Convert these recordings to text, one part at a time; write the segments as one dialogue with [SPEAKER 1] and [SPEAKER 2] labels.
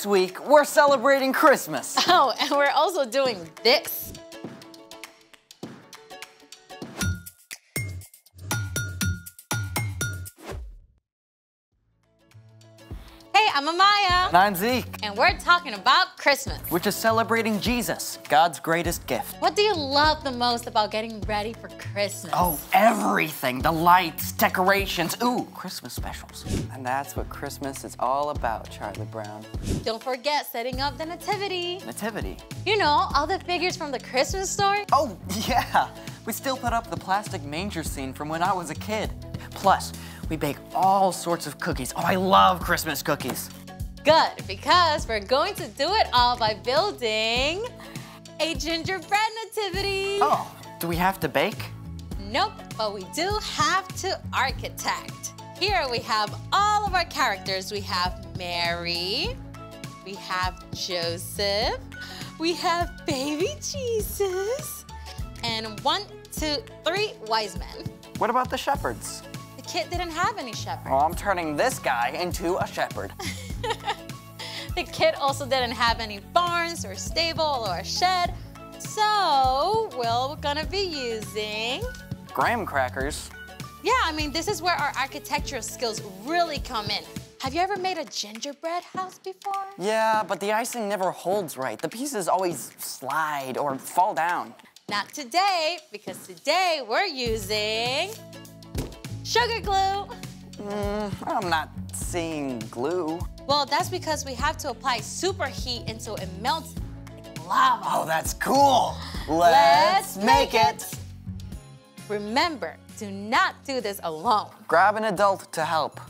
[SPEAKER 1] This week, we're celebrating Christmas.
[SPEAKER 2] Oh, and we're also doing this. I'm Amaya,
[SPEAKER 1] And I'm Zeke,
[SPEAKER 2] and we're talking about Christmas.
[SPEAKER 1] which is celebrating Jesus, God's greatest gift.
[SPEAKER 2] What do you love the most about getting ready for Christmas?
[SPEAKER 1] Oh, everything the lights, decorations, ooh, Christmas specials.
[SPEAKER 3] And that's what Christmas is all about, Charlie Brown.
[SPEAKER 2] Don't forget setting up the nativity.
[SPEAKER 1] Nativity.
[SPEAKER 2] You know, all the figures from the Christmas story.
[SPEAKER 1] Oh, yeah, we still put up the plastic manger scene from when I was a kid. Plus, we bake all sorts of cookies. Oh, I love Christmas cookies.
[SPEAKER 2] Good, because we're going to do it all by building a gingerbread nativity.
[SPEAKER 1] Oh, do we have to bake?
[SPEAKER 2] Nope, but we do have to architect. Here we have all of our characters. We have Mary, we have Joseph, we have baby Jesus, and one, two, three wise men.
[SPEAKER 1] What about the shepherds?
[SPEAKER 2] The kid didn't have any shepherd.
[SPEAKER 1] Well, I'm turning this guy into a shepherd.
[SPEAKER 2] The kid also didn't have any barns or stable or a shed. So, well, we're gonna be using
[SPEAKER 1] Graham crackers.
[SPEAKER 2] Yeah, I mean, this is where our architectural skills really come in. Have you ever made a gingerbread house before?
[SPEAKER 1] Yeah, but the icing never holds right. The pieces always slide or fall down.
[SPEAKER 2] Not today, because today we're using sugar glue.
[SPEAKER 1] Mm, I'm not seeing glue.
[SPEAKER 2] Well, that's because we have to apply super superheat until it melts like lava.
[SPEAKER 1] Oh, that's cool.
[SPEAKER 2] Let's make it. Remember, do not do this alone.
[SPEAKER 1] Grab an adult to help.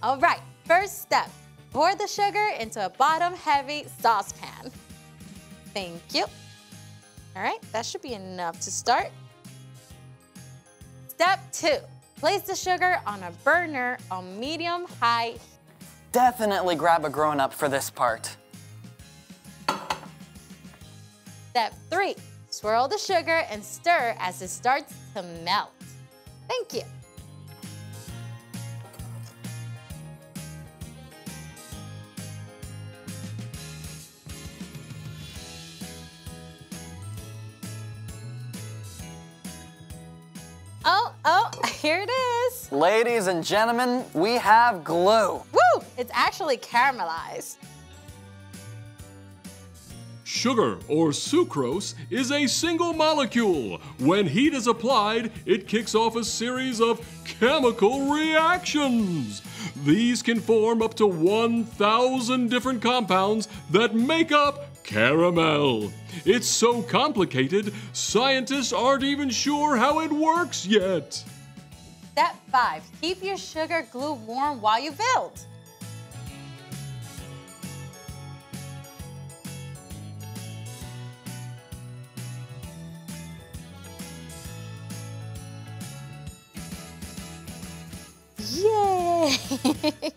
[SPEAKER 2] All right, first step, pour the sugar into a bottom heavy saucepan. Thank you. All right, that should be enough to start. Step two, place the sugar on a burner on medium high.
[SPEAKER 1] Definitely grab a grown up for this part.
[SPEAKER 2] Step three, swirl the sugar and stir as it starts to melt. Thank you. Here it is.
[SPEAKER 1] Ladies and gentlemen, we have glue.
[SPEAKER 2] Woo! It's actually caramelized.
[SPEAKER 4] Sugar, or sucrose, is a single molecule. When heat is applied, it kicks off a series of chemical reactions. These can form up to 1,000 different compounds that make up caramel. It's so complicated, scientists aren't even sure how it works yet.
[SPEAKER 2] Step five, keep your sugar glue warm while you build. Yay!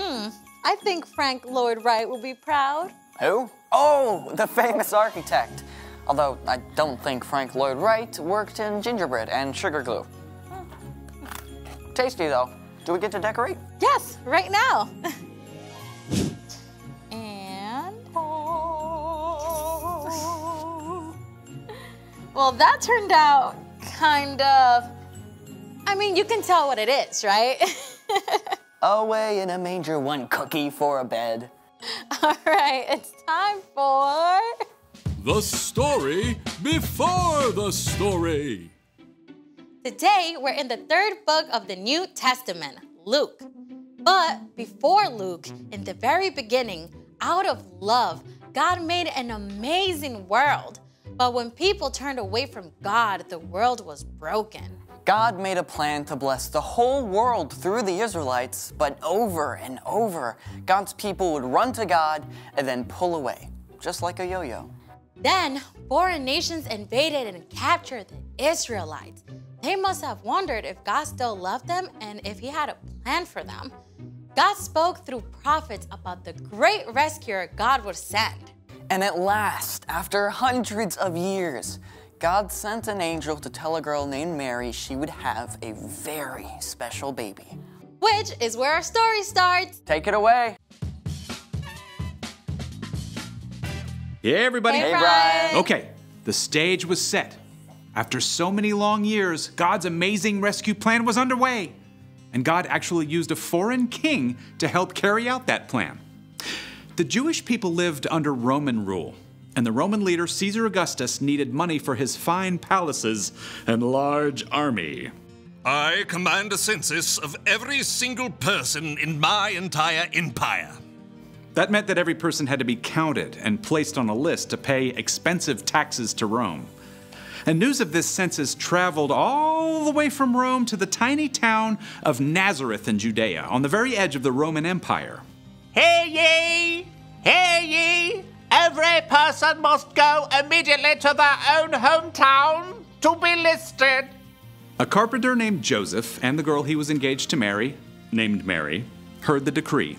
[SPEAKER 2] hmm, I think Frank Lloyd Wright will be proud.
[SPEAKER 1] Who? Oh, the famous architect. Although I don't think Frank Lloyd Wright worked in gingerbread and sugar glue. Tasty though. Do we get to decorate?
[SPEAKER 2] Yes, right now. and. Well, that turned out kind of. I mean, you can tell what it is, right?
[SPEAKER 1] Away in a manger, one cookie for a bed.
[SPEAKER 2] All right, it's time for.
[SPEAKER 4] The story before the story.
[SPEAKER 2] Today, we're in the third book of the New Testament, Luke. But before Luke, in the very beginning, out of love, God made an amazing world. But when people turned away from God, the world was broken.
[SPEAKER 1] God made a plan to bless the whole world through the Israelites, but over and over, God's people would run to God and then pull away, just like a yo yo.
[SPEAKER 2] Then, foreign nations invaded and captured the Israelites. They must have wondered if God still loved them and if He had a plan for them. God spoke through prophets about the great rescuer God would send.
[SPEAKER 1] And at last, after hundreds of years, God sent an angel to tell a girl named Mary she would have a very special baby.
[SPEAKER 2] Which is where our story starts.
[SPEAKER 1] Take it away.
[SPEAKER 5] Hey, everybody.
[SPEAKER 2] Hey,
[SPEAKER 1] Hey,
[SPEAKER 2] Brian.
[SPEAKER 1] Brian.
[SPEAKER 5] Okay, the stage was set. After so many long years, God's amazing rescue plan was underway. And God actually used a foreign king to help carry out that plan. The Jewish people lived under Roman rule, and the Roman leader Caesar Augustus needed money for his fine palaces and large army.
[SPEAKER 6] I command a census of every single person in my entire empire.
[SPEAKER 5] That meant that every person had to be counted and placed on a list to pay expensive taxes to Rome. And news of this census traveled all the way from Rome to the tiny town of Nazareth in Judea, on the very edge of the Roman Empire.
[SPEAKER 7] Hear ye! Hear ye! Every person must go immediately to their own hometown to be listed.
[SPEAKER 5] A carpenter named Joseph and the girl he was engaged to marry, named Mary, heard the decree.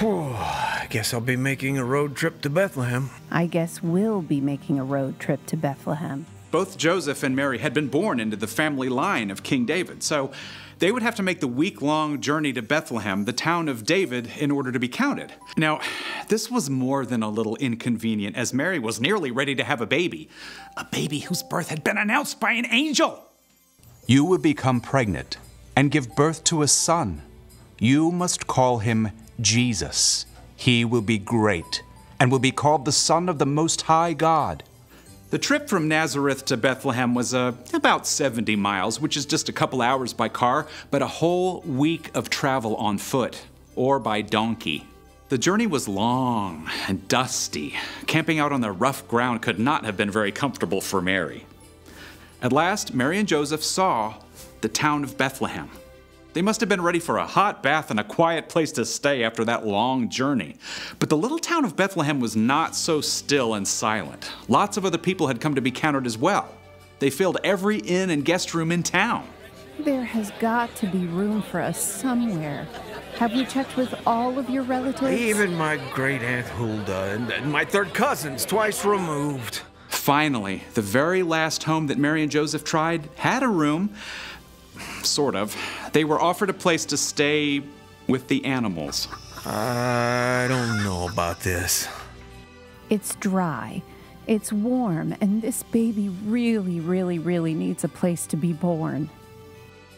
[SPEAKER 8] I guess I'll be making a road trip to Bethlehem.
[SPEAKER 9] I guess we'll be making a road trip to Bethlehem.
[SPEAKER 5] Both Joseph and Mary had been born into the family line of King David, so they would have to make the week long journey to Bethlehem, the town of David, in order to be counted. Now, this was more than a little inconvenient, as Mary was nearly ready to have a baby. A baby whose birth had been announced by an angel.
[SPEAKER 10] You will become pregnant and give birth to a son. You must call him Jesus. He will be great and will be called the Son of the Most High God.
[SPEAKER 5] The trip from Nazareth to Bethlehem was uh, about 70 miles, which is just a couple hours by car, but a whole week of travel on foot or by donkey. The journey was long and dusty. Camping out on the rough ground could not have been very comfortable for Mary. At last, Mary and Joseph saw the town of Bethlehem. They must have been ready for a hot bath and a quiet place to stay after that long journey. But the little town of Bethlehem was not so still and silent. Lots of other people had come to be counted as well. They filled every inn and guest room in town.
[SPEAKER 9] There has got to be room for us somewhere. Have you checked with all of your relatives?
[SPEAKER 8] Even my great aunt Hulda and, and my third cousins, twice removed.
[SPEAKER 5] Finally, the very last home that Mary and Joseph tried had a room. Sort of. They were offered a place to stay with the animals.
[SPEAKER 8] I don't know about this.
[SPEAKER 9] It's dry, it's warm, and this baby really, really, really needs a place to be born.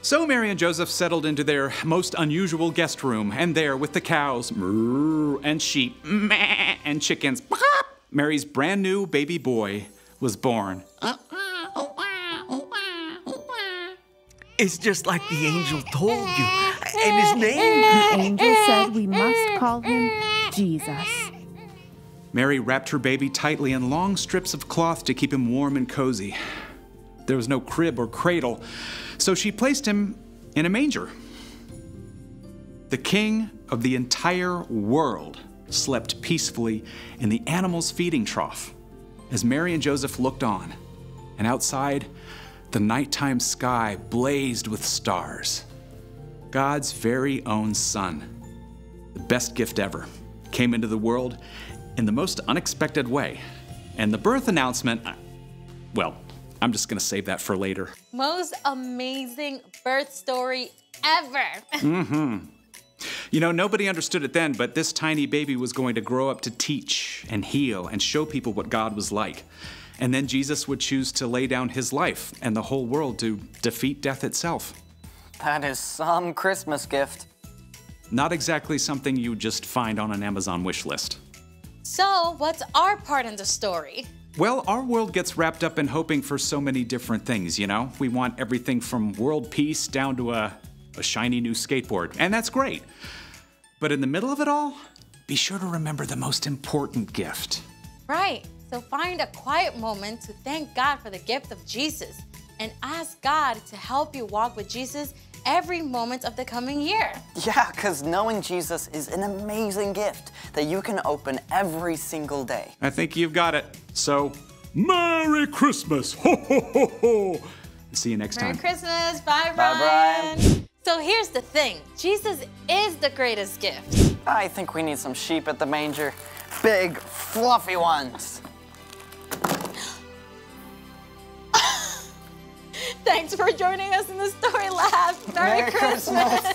[SPEAKER 5] So Mary and Joseph settled into their most unusual guest room, and there, with the cows and sheep and chickens, Mary's brand new baby boy was born. Uh-uh.
[SPEAKER 8] It's just like the angel told you. And his eh, name.
[SPEAKER 9] The eh, angel eh, said we must call him Jesus.
[SPEAKER 5] Mary wrapped her baby tightly in long strips of cloth to keep him warm and cozy. There was no crib or cradle, so she placed him in a manger. The king of the entire world slept peacefully in the animal's feeding trough as Mary and Joseph looked on, and outside, the nighttime sky blazed with stars. God's very own son, the best gift ever, came into the world in the most unexpected way. And the birth announcement, well, I'm just gonna save that for later.
[SPEAKER 2] Most amazing birth story ever.
[SPEAKER 5] mm-hmm. You know, nobody understood it then, but this tiny baby was going to grow up to teach and heal and show people what God was like. And then Jesus would choose to lay down his life and the whole world to defeat death itself.
[SPEAKER 1] That is some Christmas gift.
[SPEAKER 5] Not exactly something you just find on an Amazon wish list.
[SPEAKER 2] So, what's our part in the story?
[SPEAKER 5] Well, our world gets wrapped up in hoping for so many different things, you know? We want everything from world peace down to a, a shiny new skateboard, and that's great. But in the middle of it all, be sure to remember the most important gift.
[SPEAKER 2] Right. So, find a quiet moment to thank God for the gift of Jesus and ask God to help you walk with Jesus every moment of the coming year.
[SPEAKER 1] Yeah, because knowing Jesus is an amazing gift that you can open every single day.
[SPEAKER 5] I think you've got it. So,
[SPEAKER 4] Merry Christmas! Ho, ho, ho, ho!
[SPEAKER 5] see you next
[SPEAKER 2] Merry
[SPEAKER 5] time.
[SPEAKER 2] Christmas. Bye,
[SPEAKER 1] Bye,
[SPEAKER 2] Brian. So, here's the thing Jesus is the greatest gift.
[SPEAKER 1] I think we need some sheep at the manger. Big, fluffy ones.
[SPEAKER 2] Thanks for joining us in the Story Lab. Merry,
[SPEAKER 1] Merry
[SPEAKER 2] Christmas.
[SPEAKER 1] Christmas.